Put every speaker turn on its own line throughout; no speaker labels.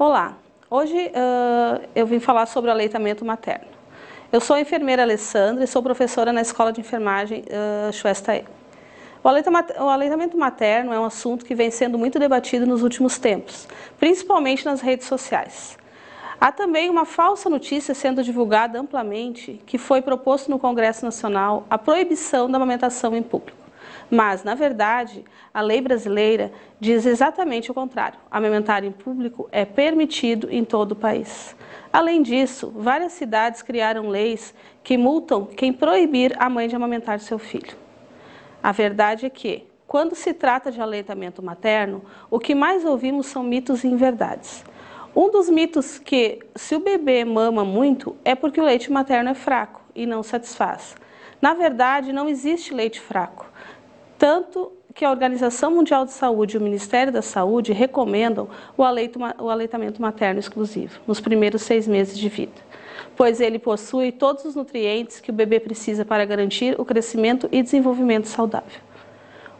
Olá, hoje uh, eu vim falar sobre o aleitamento materno. Eu sou a enfermeira Alessandra e sou professora na Escola de Enfermagem uh. O aleitamento materno é um assunto que vem sendo muito debatido nos últimos tempos, principalmente nas redes sociais. Há também uma falsa notícia sendo divulgada amplamente que foi proposto no Congresso Nacional a proibição da amamentação em público. Mas, na verdade, a lei brasileira diz exatamente o contrário. Amamentar em público é permitido em todo o país. Além disso, várias cidades criaram leis que multam quem proibir a mãe de amamentar seu filho. A verdade é que, quando se trata de aleitamento materno, o que mais ouvimos são mitos e inverdades. Um dos mitos que, se o bebê mama muito, é porque o leite materno é fraco e não satisfaz. Na verdade, não existe leite fraco tanto que a Organização Mundial de Saúde e o Ministério da Saúde recomendam o, aleito, o aleitamento materno exclusivo nos primeiros seis meses de vida, pois ele possui todos os nutrientes que o bebê precisa para garantir o crescimento e desenvolvimento saudável.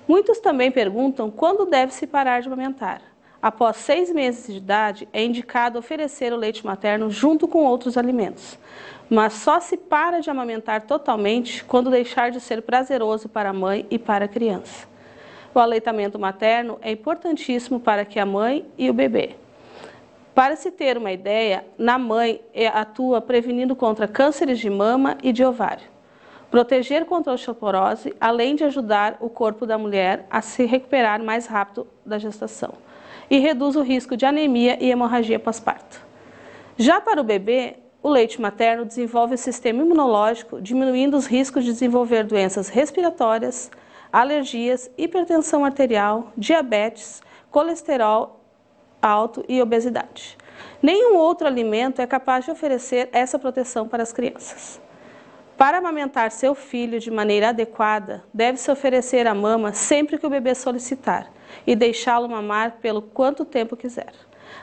Muitos também perguntam quando deve se parar de amamentar. Após seis meses de idade, é indicado oferecer o leite materno junto com outros alimentos, mas só se para de amamentar totalmente quando deixar de ser prazeroso para a mãe e para a criança. O aleitamento materno é importantíssimo para que a mãe e o bebê. Para se ter uma ideia, na mãe é, atua prevenindo contra cânceres de mama e de ovário, proteger contra a osteoporose, além de ajudar o corpo da mulher a se recuperar mais rápido da gestação e reduz o risco de anemia e hemorragia pós-parto. Já para o bebê, o leite materno desenvolve o sistema imunológico, diminuindo os riscos de desenvolver doenças respiratórias, alergias, hipertensão arterial, diabetes, colesterol alto e obesidade. Nenhum outro alimento é capaz de oferecer essa proteção para as crianças. Para amamentar seu filho de maneira adequada, deve-se oferecer a mama sempre que o bebê solicitar e deixá-lo mamar pelo quanto tempo quiser.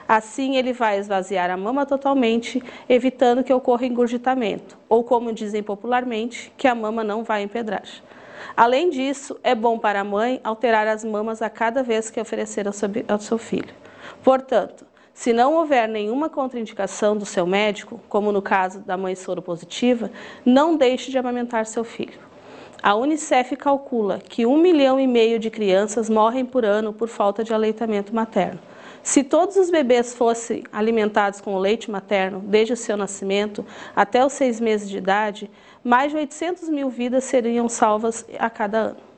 Assim, ele vai esvaziar a mama totalmente, evitando que ocorra engurgitamento, ou como dizem popularmente, que a mama não vai empedrar. Além disso, é bom para a mãe alterar as mamas a cada vez que oferecer ao seu, ao seu filho. Portanto, se não houver nenhuma contraindicação do seu médico, como no caso da mãe soro positiva, não deixe de amamentar seu filho. A Unicef calcula que um milhão e meio de crianças morrem por ano por falta de aleitamento materno. Se todos os bebês fossem alimentados com o leite materno desde o seu nascimento até os seis meses de idade, mais de 800 mil vidas seriam salvas a cada ano.